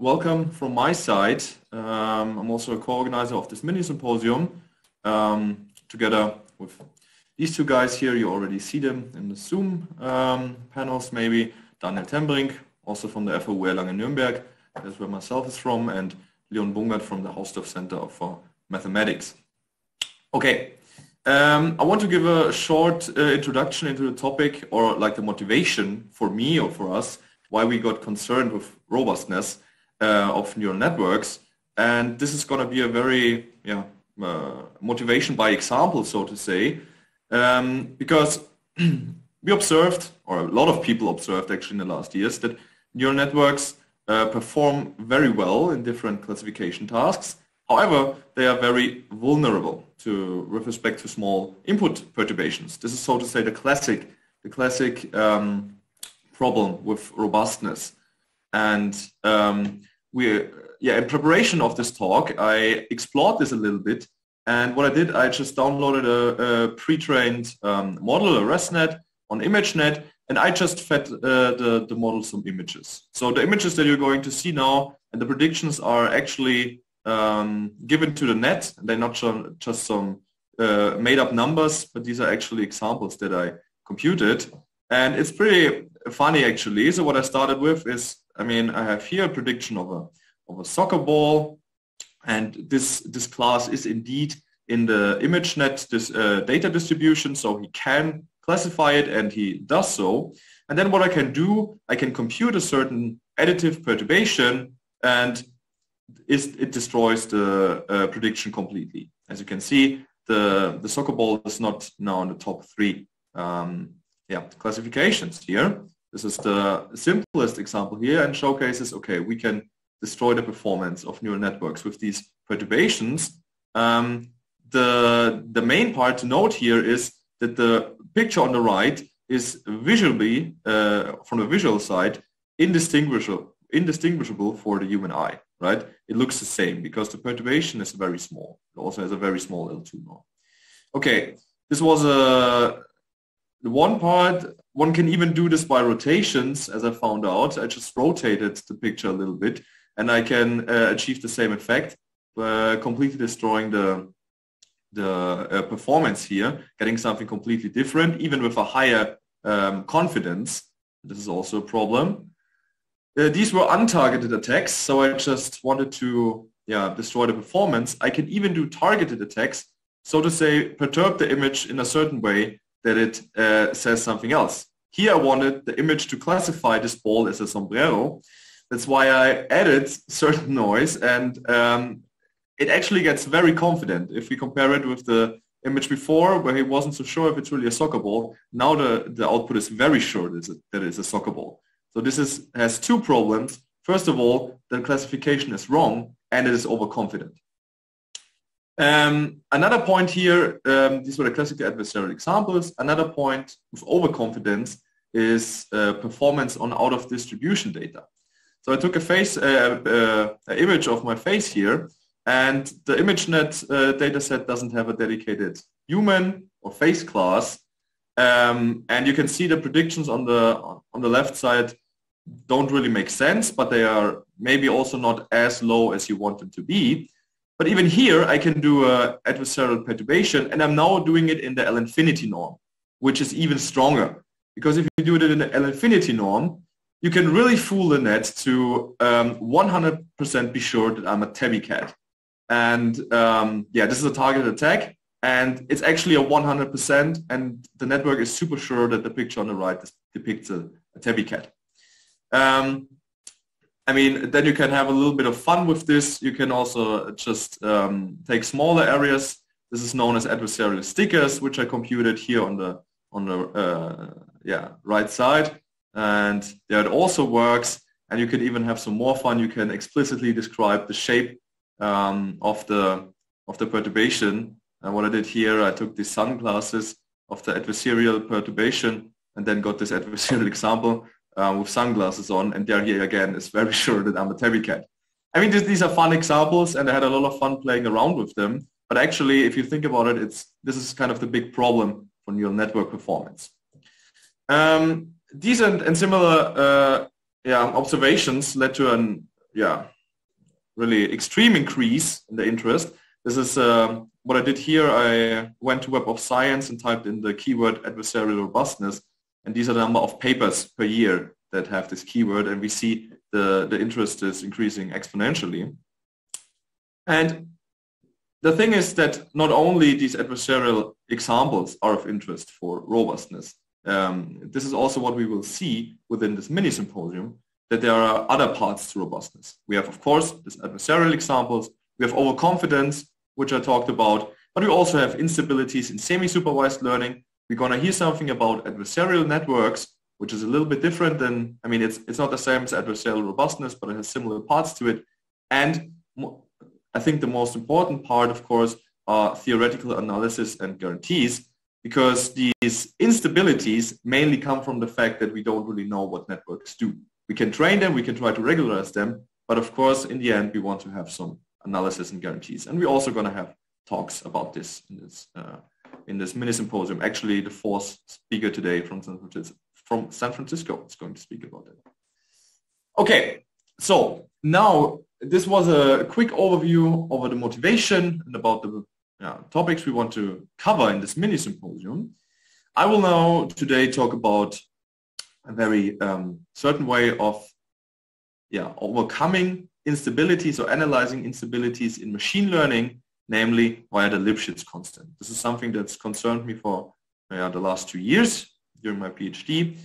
welcome from my side. Um, I'm also a co-organizer of this mini symposium um, together with these two guys here. You already see them in the Zoom um, panels maybe. Daniel Tenbrinck, also from the FAU Erlangen-Nürnberg, that's where myself is from, and Leon Bungert from the Hausdorff Center for Mathematics. Okay, um, I want to give a short uh, introduction into the topic or like the motivation for me or for us why we got concerned with robustness uh, of neural networks. And this is going to be a very yeah, uh, motivation by example, so to say, um, because we observed, or a lot of people observed actually in the last years, that neural networks uh, perform very well in different classification tasks. However, they are very vulnerable to, with respect to small input perturbations. This is so to say the classic, the classic um, problem with robustness. And um, we, yeah, in preparation of this talk, I explored this a little bit. And what I did, I just downloaded a, a pre-trained um, model, a ResNet on ImageNet, and I just fed uh, the, the model some images. So the images that you're going to see now and the predictions are actually um, given to the net. They're not just some uh, made up numbers, but these are actually examples that I computed. And it's pretty funny actually. So what I started with is, I mean, I have here a prediction of a, of a soccer ball. And this, this class is indeed in the ImageNet this, uh, data distribution. So he can classify it and he does so. And then what I can do, I can compute a certain additive perturbation and it destroys the uh, prediction completely. As you can see, the, the soccer ball is not now in the top three um, yeah, classifications here. This is the simplest example here and showcases, okay, we can destroy the performance of neural networks with these perturbations. Um, the, the main part to note here is that the picture on the right is visually, uh, from the visual side, indistinguishable, indistinguishable for the human eye, right? It looks the same because the perturbation is very small. It also has a very small L2 norm. Okay, this was a one part. One can even do this by rotations, as I found out. I just rotated the picture a little bit, and I can uh, achieve the same effect, uh, completely destroying the the uh, performance here, getting something completely different, even with a higher um, confidence. This is also a problem. Uh, these were untargeted attacks, so I just wanted to yeah, destroy the performance. I can even do targeted attacks, so to say, perturb the image in a certain way that it uh, says something else. Here I wanted the image to classify this ball as a sombrero. That's why I added certain noise and um, it actually gets very confident if we compare it with the image before where he wasn't so sure if it's really a soccer ball. Now the, the output is very sure that it's a, soccer ball. So this is, has two problems. First of all, the classification is wrong and it is overconfident. Um, another point here, um, these were the classical adversarial examples. Another point with overconfidence is uh, performance on out of distribution data. So I took a face, uh, uh, image of my face here and the ImageNet uh, dataset doesn't have a dedicated human or face class. Um, and you can see the predictions on the on the left side don't really make sense, but they are maybe also not as low as you want them to be. But even here, I can do a adversarial perturbation, and I'm now doing it in the L infinity norm, which is even stronger. Because if you do it in the L infinity norm, you can really fool the net to 100% um, be sure that I'm a tabby cat. And um, yeah, this is a targeted attack and it's actually a 100% and the network is super sure that the picture on the right depicts a, a tabby cat. Um, I mean, then you can have a little bit of fun with this. You can also just um, take smaller areas. This is known as adversarial stickers, which I computed here on the on the uh, yeah right side, and there it also works. And you can even have some more fun. You can explicitly describe the shape um, of the of the perturbation. And what I did here, I took the sunglasses of the adversarial perturbation and then got this adversarial example uh, with sunglasses on. And there here again is very sure that I'm a tabby cat. I mean, these are fun examples and I had a lot of fun playing around with them. But actually, if you think about it, it's this is kind of the big problem for neural network performance. Um, these and, and similar uh, yeah, observations led to an yeah, really extreme increase in the interest. This is um, what I did here. I went to Web of Science and typed in the keyword adversarial robustness. And these are the number of papers per year that have this keyword. And we see the, the interest is increasing exponentially. And the thing is that not only these adversarial examples are of interest for robustness, um, this is also what we will see within this mini symposium, that there are other parts to robustness. We have, of course, these adversarial examples. We have overconfidence, which I talked about, but we also have instabilities in semi-supervised learning. We're going to hear something about adversarial networks, which is a little bit different than, I mean, it's, it's not the same as adversarial robustness, but it has similar parts to it. And I think the most important part, of course, are theoretical analysis and guarantees, because these instabilities mainly come from the fact that we don't really know what networks do. We can train them, we can try to regularize them, but of course, in the end, we want to have some analysis and guarantees. And we're also going to have talks about this in this uh, in this mini symposium. Actually, the fourth speaker today from San Francisco, from San Francisco is going to speak about it. Okay, so now this was a quick overview over the motivation and about the yeah, topics we want to cover in this mini symposium. I will now today talk about a very um, certain way of yeah, overcoming instabilities or analyzing instabilities in machine learning, namely via the Lipschitz constant. This is something that's concerned me for yeah, the last two years during my PhD.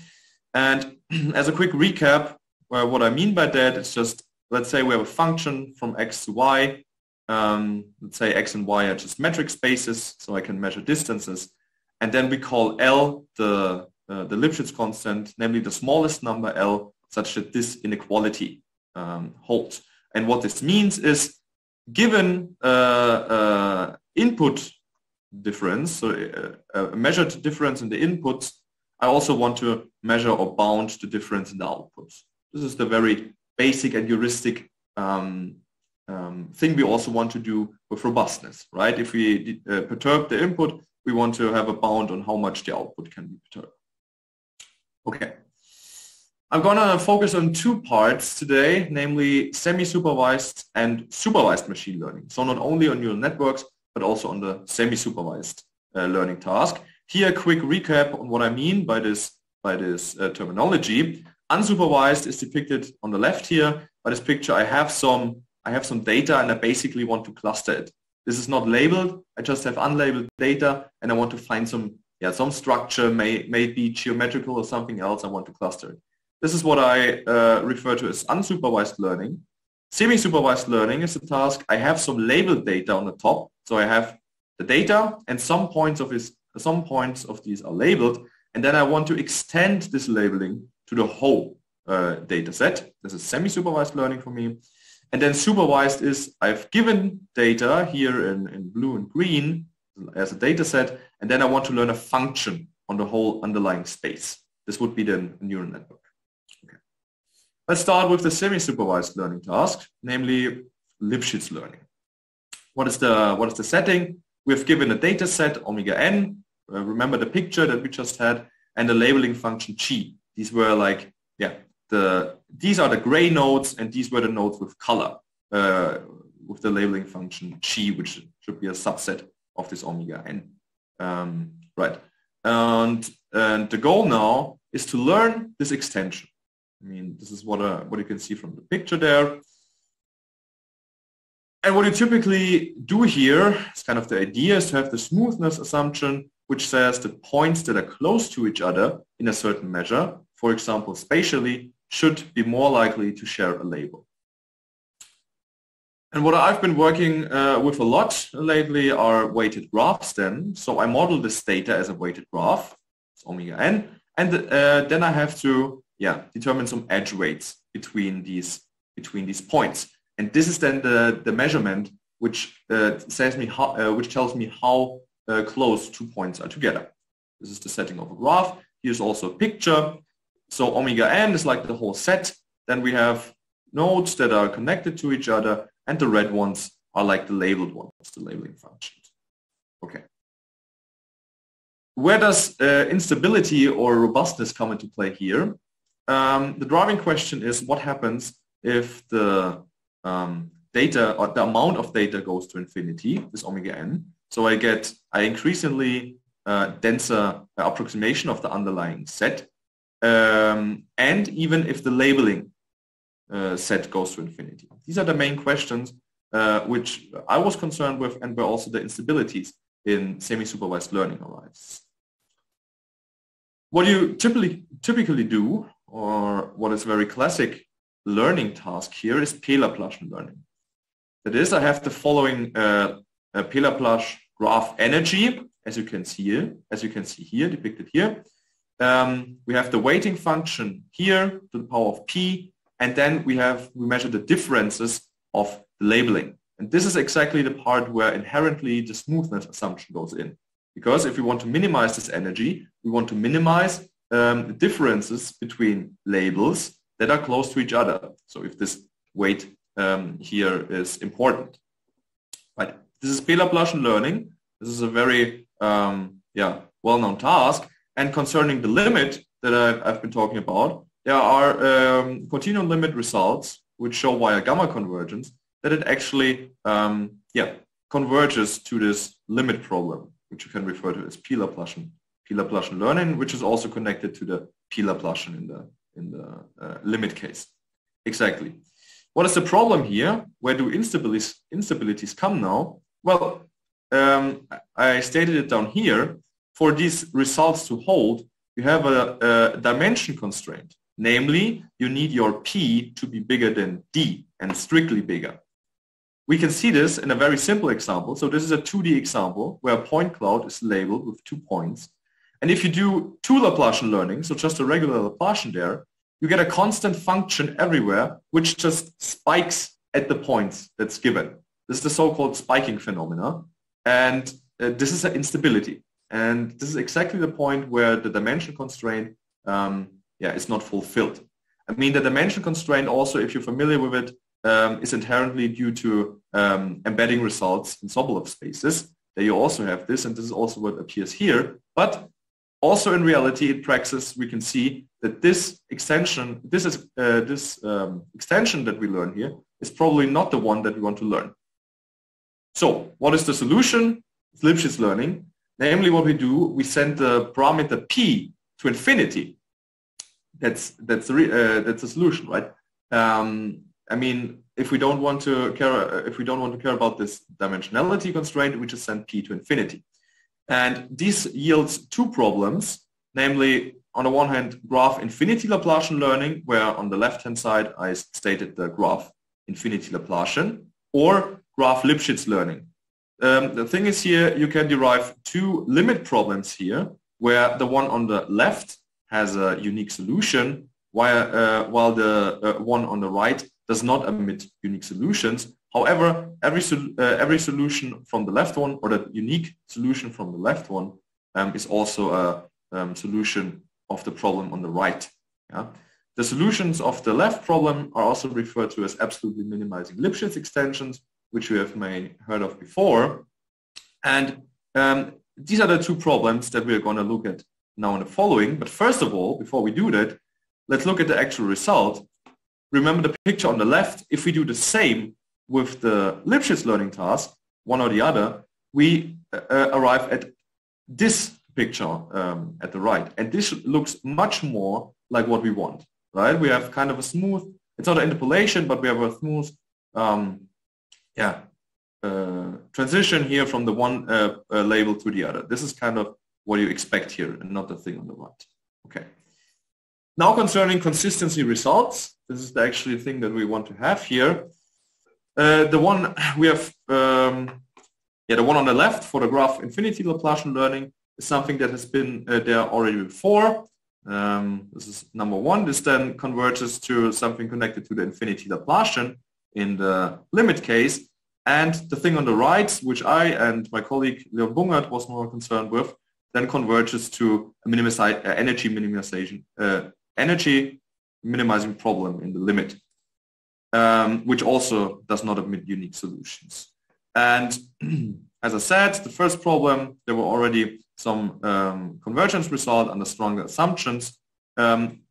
And as a quick recap, well, what I mean by that is just, let's say we have a function from x to y um, let's say x and y are just metric spaces, so I can measure distances. And then we call L the, uh, the Lipschitz constant, namely the smallest number L, such that this inequality um, holds. And what this means is, given uh, uh, input difference, so a, uh, a measured difference in the inputs, I also want to measure or bound the difference in the outputs. This is the very basic and heuristic um, um, thing we also want to do with robustness, right? If we uh, perturb the input, we want to have a bound on how much the output can be perturbed. Okay. I'm going to focus on two parts today, namely semi-supervised and supervised machine learning. So not only on neural networks, but also on the semi-supervised uh, learning task. Here, a quick recap on what I mean by this, by this uh, terminology. Unsupervised is depicted on the left here. By this picture, I have some I have some data and I basically want to cluster it. This is not labeled. I just have unlabeled data and I want to find some, yeah, some structure, may, may be geometrical or something else. I want to cluster it. This is what I uh, refer to as unsupervised learning. Semi-supervised learning is a task. I have some labeled data on the top. So I have the data and some points of this, some points of these are labeled. And then I want to extend this labeling to the whole uh, data set. This is semi-supervised learning for me. And then supervised is I've given data here in, in blue and green as a data set, and then I want to learn a function on the whole underlying space. This would be the neural network. Let's start with the semi-supervised learning task, namely Lipschitz learning. What is the, what is the setting? We've given a data set, omega n, uh, remember the picture that we just had, and the labeling function g. These were like, yeah, the these are the gray nodes and these were the nodes with color uh, with the labeling function g which should be a subset of this omega n um, right and and the goal now is to learn this extension I mean this is what uh, what you can see from the picture there and what you typically do here is kind of the idea is to have the smoothness assumption which says that points that are close to each other in a certain measure, for example, spatially, should be more likely to share a label. And what I've been working uh, with a lot lately are weighted graphs then. So I model this data as a weighted graph, it's omega n, and uh, then I have to yeah, determine some edge weights between these, between these points. And this is then the, the measurement which, uh, says me how, uh, which tells me how uh, close two points are together. This is the setting of a graph. Here's also a picture so omega n is like the whole set. Then we have nodes that are connected to each other and the red ones are like the labeled ones, the labeling functions. Okay. Where does uh, instability or robustness come into play here? Um, the driving question is what happens if the um, data or the amount of data goes to infinity, this omega n. So I get I increasingly uh, denser approximation of the underlying set. Um, and even if the labeling uh, set goes to infinity. These are the main questions uh, which I was concerned with and were also the instabilities in semi-supervised learning arise. What you typically, typically do, or what is very classic learning task here is P-Laplacian learning. That is, I have the following uh, P-Laplace graph energy, as you can see here, as you can see here, depicted here. Um, we have the weighting function here to the power of p, and then we have we measure the differences of the labeling. And this is exactly the part where inherently the smoothness assumption goes in. Because if we want to minimize this energy, we want to minimize um, differences between labels that are close to each other. So if this weight um, here is important. Right. This is P-Laplacian learning. This is a very um, yeah, well-known task. And concerning the limit that I've, I've been talking about, there are um, continuum limit results which show via gamma convergence that it actually um, yeah, converges to this limit problem, which you can refer to as P-Laplacian, P-Laplacian learning, which is also connected to the P-Laplacian in the, in the uh, limit case. Exactly. What is the problem here? Where do instabilities, instabilities come now? Well, um, I stated it down here. For these results to hold, you have a, a dimension constraint. Namely, you need your P to be bigger than D and strictly bigger. We can see this in a very simple example. So this is a 2D example where a point cloud is labeled with two points. And if you do two Laplacian learning, so just a regular Laplacian there, you get a constant function everywhere, which just spikes at the points that's given. This is the so-called spiking phenomena. And uh, this is an instability. And this is exactly the point where the dimension constraint um, yeah, is not fulfilled. I mean, the dimension constraint also, if you're familiar with it, um, is inherently due to um, embedding results in Sobolev spaces. There you also have this, and this is also what appears here. But also in reality, in praxis, we can see that this extension, this is uh, this um, extension that we learn here, is probably not the one that we want to learn. So what is the solution? It's Lipschitz learning. Namely, what we do, we send the parameter p to infinity. That's that's the uh, that's the solution, right? Um, I mean, if we don't want to care if we don't want to care about this dimensionality constraint, we just send p to infinity. And this yields two problems, namely, on the one hand, graph infinity Laplacian learning, where on the left-hand side I stated the graph infinity Laplacian, or graph Lipschitz learning. Um, the thing is here, you can derive two limit problems here, where the one on the left has a unique solution, while, uh, while the uh, one on the right does not emit unique solutions. However, every, uh, every solution from the left one, or the unique solution from the left one, um, is also a um, solution of the problem on the right. Yeah? The solutions of the left problem are also referred to as absolutely minimizing Lipschitz extensions, which you have may heard of before. And um, these are the two problems that we're going to look at now in the following. But first of all, before we do that, let's look at the actual result. Remember the picture on the left. If we do the same with the Lipschitz learning task, one or the other, we uh, arrive at this picture um, at the right. And this looks much more like what we want, right? We have kind of a smooth, it's not an interpolation, but we have a smooth um, yeah, uh, transition here from the one uh, uh, label to the other. This is kind of what you expect here and not the thing on the right. Okay. Now concerning consistency results, this is the actually thing that we want to have here. Uh, the one we have, um, yeah, the one on the left for the graph infinity Laplacian learning is something that has been uh, there already before. Um, this is number one. This then converges to something connected to the infinity Laplacian in the limit case. And the thing on the right, which I and my colleague Leon Bungert was more concerned with, then converges to a uh, energy minimization, uh, energy minimizing problem in the limit, um, which also does not admit unique solutions. And as I said, the first problem, there were already some um, convergence result under stronger assumptions. Um,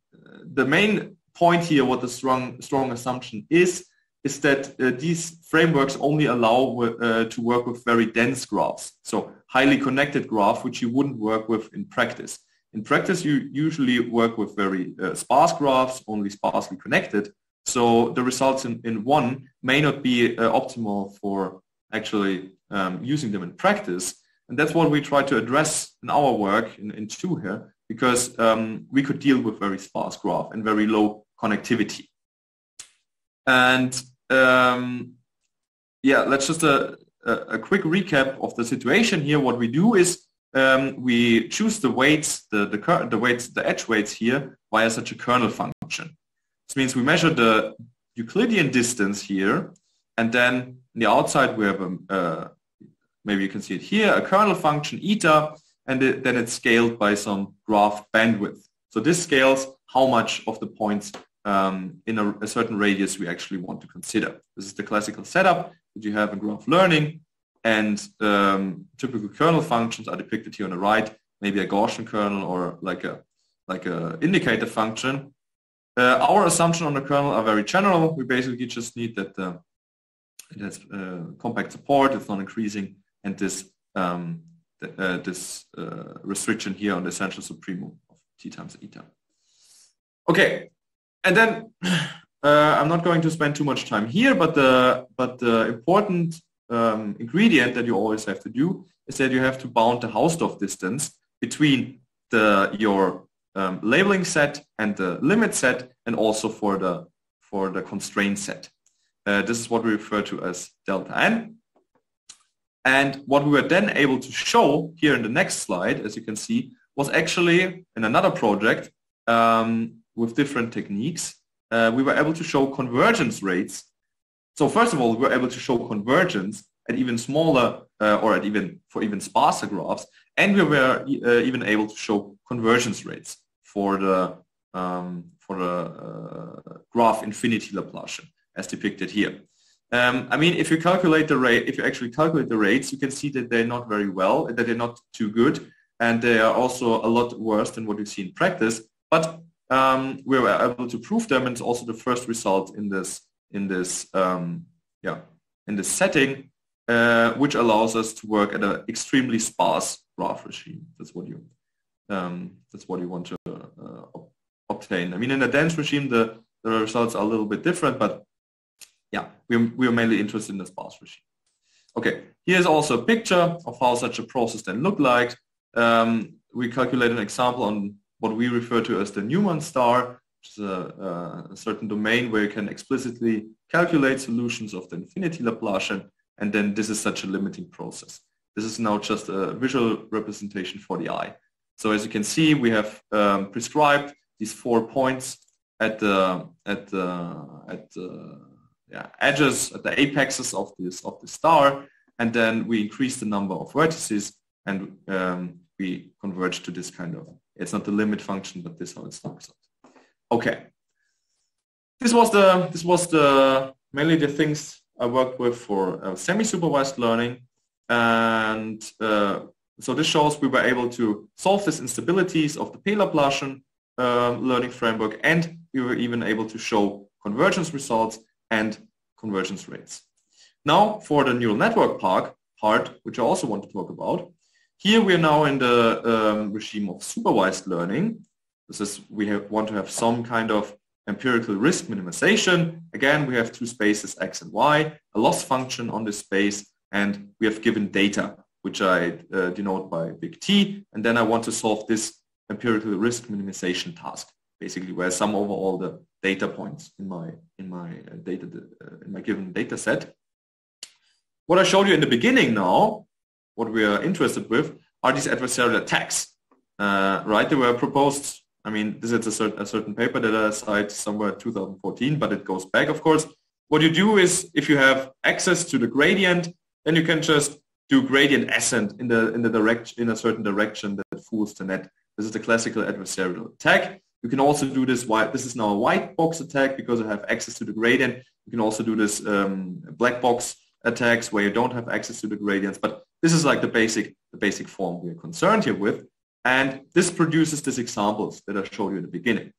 the main point here, what the strong, strong assumption is, is that uh, these frameworks only allow uh, to work with very dense graphs. So highly connected graph, which you wouldn't work with in practice. In practice, you usually work with very uh, sparse graphs, only sparsely connected. So the results in, in one may not be uh, optimal for actually um, using them in practice. And that's what we try to address in our work in, in two here, because um, we could deal with very sparse graph and very low connectivity. And um, yeah, let's just a, a, a, quick recap of the situation here. What we do is um, we choose the weights, the, the, the weights, the edge weights here via such a kernel function. This means we measure the Euclidean distance here, and then on the outside we have a, uh, maybe you can see it here, a kernel function eta, and it, then it's scaled by some graph bandwidth. So this scales how much of the points um, in a, a, certain radius we actually want to consider. This is the classical setup that you have in graph learning and um, typical kernel functions are depicted here on the right, maybe a Gaussian kernel or like a like a indicator function. Uh, our assumption on the kernel are very general. We basically just need that uh, it has uh, compact support, it's not increasing, and this um, th uh, this uh, restriction here on the essential supremum of t times eta. Okay, and then uh, I'm not going to spend too much time here, but the but the important um, ingredient that you always have to do is that you have to bound the Hausdorff distance between the your um, labeling set and the limit set, and also for the for the constraint set. Uh, this is what we refer to as delta n. And what we were then able to show here in the next slide, as you can see, was actually in another project um, with different techniques, uh, we were able to show convergence rates. So first of all, we were able to show convergence at even smaller uh, or at even for even sparser graphs, and we were uh, even able to show convergence rates for the um, for the uh, graph infinity Laplacian as depicted here. Um, I mean, if you calculate the rate, if you actually calculate the rates, you can see that they're not very well, that they're not too good, and they are also a lot worse than what you see in practice. But um, we were able to prove them, and it's also the first result in this in this um, yeah in this setting, uh, which allows us to work at an extremely sparse graph regime. That's what you um, that's what you want to uh, obtain. I mean, in a dense regime, the the results are a little bit different, but yeah, we're, we're mainly interested in the sparse regime. Okay, here's also a picture of how such a process then looked like. Um, we calculate an example on what we refer to as the Newman star, which is a, a, certain domain where you can explicitly calculate solutions of the infinity Laplacian, and then this is such a limiting process. This is now just a visual representation for the eye. So as you can see, we have um, prescribed these four points at the at the at the yeah, edges at the apexes of this of the star, and then we increase the number of vertices, and um, we converge to this kind of it's not the limit function, but this how it looks out. Okay. This was the this was the mainly the things I worked with for uh, semi-supervised learning, and uh, so this shows we were able to solve these instabilities of the P-Laplacian uh, learning framework, and we were even able to show convergence results and convergence rates. Now for the neural network part, part which I also want to talk about, here we are now in the um, regime of supervised learning. This is, we have, want to have some kind of empirical risk minimization. Again, we have two spaces, x and y, a loss function on this space, and we have given data, which I uh, denote by big T. And then I want to solve this empirical risk minimization task, basically where I sum over all the data points in my, in my uh, data, uh, in my given data set. What I showed you in the beginning now what we are interested with are these adversarial attacks, uh, right? They were proposed. I mean, this is a, cert a certain paper that I cite somewhere 2014, but it goes back, of course. What you do is, if you have access to the gradient, then you can just do gradient ascent in the in the direction in a certain direction that fools the net. This is the classical adversarial attack. You can also do this. White. This is now a white box attack because I have access to the gradient. You can also do this um, black box attacks where you don't have access to the gradients. But this is like the basic, the basic form we're concerned here with. And this produces these examples that I showed you in the beginning.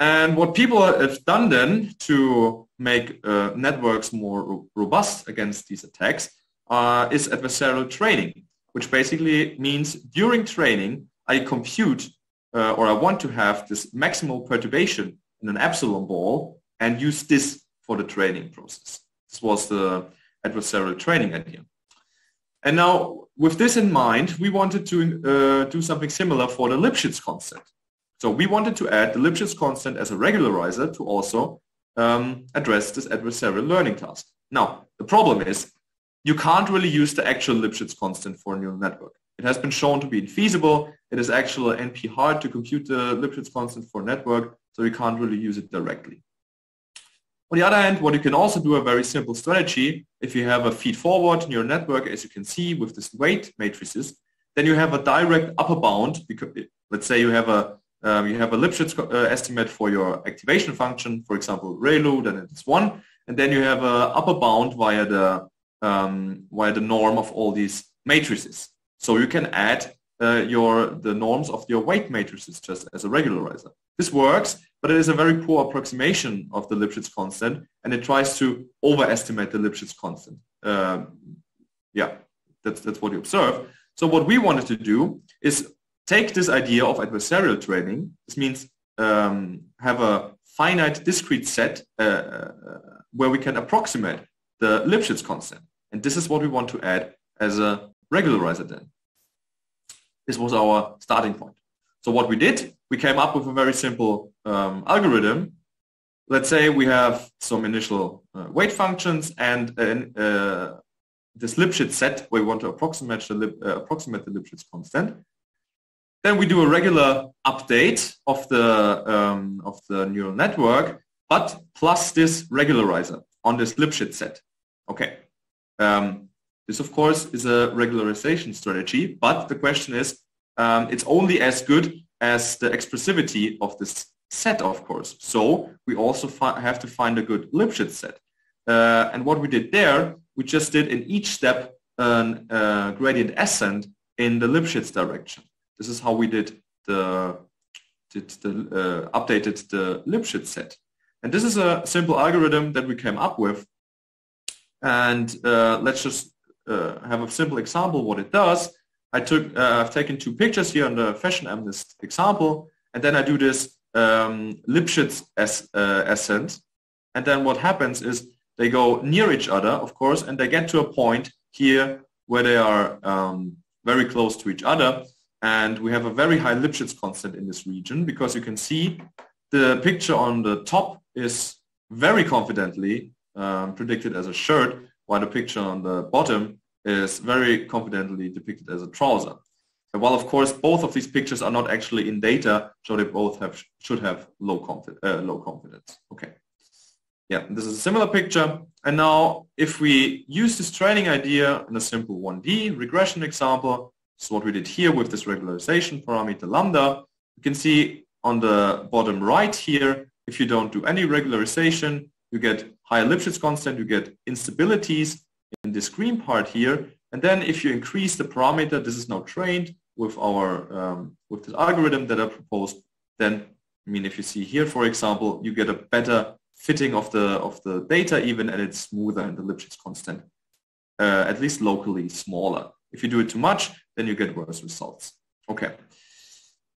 And what people have done then to make uh, networks more robust against these attacks uh, is adversarial training, which basically means during training, I compute uh, or I want to have this maximal perturbation in an epsilon ball and use this for the training process. This was the adversarial training idea. And now with this in mind, we wanted to uh, do something similar for the Lipschitz constant. So we wanted to add the Lipschitz constant as a regularizer to also um, address this adversarial learning task. Now, the problem is you can't really use the actual Lipschitz constant for a neural network. It has been shown to be infeasible. It is actually NP hard to compute the Lipschitz constant for a network, so you can't really use it directly. On the other hand, what you can also do a very simple strategy, if you have a feed-forward neural network, as you can see with this weight matrices, then you have a direct upper bound. Because let's say you have a um, you have a Lipschitz uh, estimate for your activation function, for example, ReLU, then it's one, and then you have a upper bound via the um, via the norm of all these matrices. So you can add uh, your the norms of your weight matrices just as a regularizer. This works, but it is a very poor approximation of the Lipschitz constant, and it tries to overestimate the Lipschitz constant. Uh, yeah, that's, that's what you observe. So what we wanted to do is take this idea of adversarial training. This means um, have a finite discrete set uh, uh, where we can approximate the Lipschitz constant. And this is what we want to add as a regularizer then. This was our starting point. So what we did, we came up with a very simple um, algorithm. Let's say we have some initial uh, weight functions and uh, this Lipschitz set where we want to approximate the, uh, approximate the Lipschitz constant. Then we do a regular update of the, um, of the neural network, but plus this regularizer on this Lipschitz set. Okay. Um, this, of course, is a regularization strategy, but the question is, um, it's only as good as the expressivity of this set, of course. So we also have to find a good Lipschitz set. Uh, and what we did there, we just did in each step a uh, gradient ascent in the Lipschitz direction. This is how we did the, did the uh, updated the Lipschitz set. And this is a simple algorithm that we came up with. And uh, let's just uh, have a simple example what it does. I took, uh, I've taken two pictures here on the fashion MNIST example, and then I do this um, Lipschitz as, uh, ascent. And then what happens is they go near each other, of course, and they get to a point here where they are um, very close to each other. And we have a very high Lipschitz constant in this region because you can see the picture on the top is very confidently um, predicted as a shirt, while the picture on the bottom is very confidently depicted as a trouser. And while of course both of these pictures are not actually in data, so they both have should have low, uh, low confidence. Okay. Yeah, this is a similar picture. And now if we use this training idea in a simple 1D regression example, so what we did here with this regularization parameter lambda, you can see on the bottom right here, if you don't do any regularization, you get higher Lipschitz constant, you get instabilities in this green part here. And then if you increase the parameter, this is now trained with our um, with this algorithm that I proposed, then I mean if you see here, for example, you get a better fitting of the of the data even and it's smoother and the Lipschitz constant, uh, at least locally smaller. If you do it too much, then you get worse results. Okay.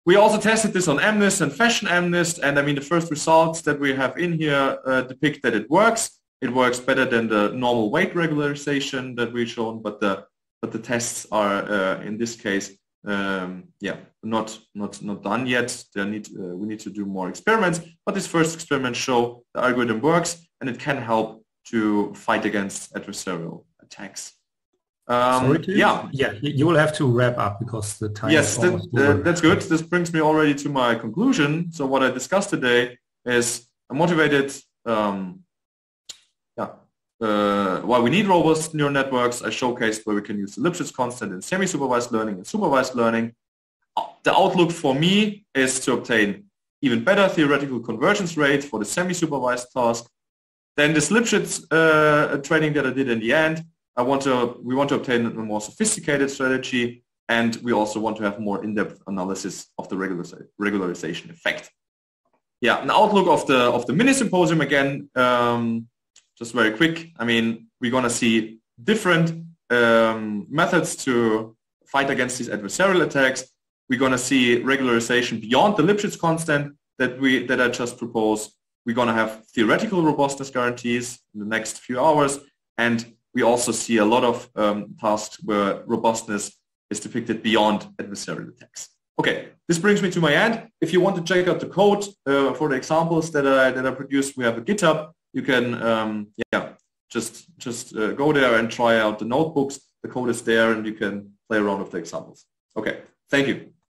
We also tested this on MNIST and Fashion MNIST, and I mean the first results that we have in here uh, depict that it works. It works better than the normal weight regularization that we've shown, but the but the tests are uh, in this case, um, yeah, not not not done yet. Need uh, we need to do more experiments, but this first experiment show the algorithm works and it can help to fight against adversarial attacks. Um, Sorry, yeah, yeah, you will have to wrap up because the time. Yes, that, uh, that's good. This brings me already to my conclusion. So what I discussed today is a motivated, um, yeah, uh, why we need robust neural networks. I showcased where we can use the Lipschitz constant in semi-supervised learning and supervised learning. The outlook for me is to obtain even better theoretical convergence rate for the semi-supervised task. Then this Lipschitz uh, training that I did in the end I want to, we want to obtain a more sophisticated strategy and we also want to have more in-depth analysis of the regularization effect. yeah, an outlook of the of the mini symposium again. Um, just very quick. I mean, we're gonna see different um, methods to fight against these adversarial attacks. We're gonna see regularization beyond the Lipschitz constant that we that I just proposed. We're gonna have theoretical robustness guarantees in the next few hours, and we also see a lot of um, tasks where robustness is depicted beyond adversarial attacks. Okay, this brings me to my end. If you want to check out the code uh, for the examples that I that I produced, we have a GitHub. You can um, yeah just just uh, go there and try out the notebooks. The code is there, and you can play around with the examples. Okay, thank you.